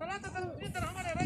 ثلاثة من हमारे राज्य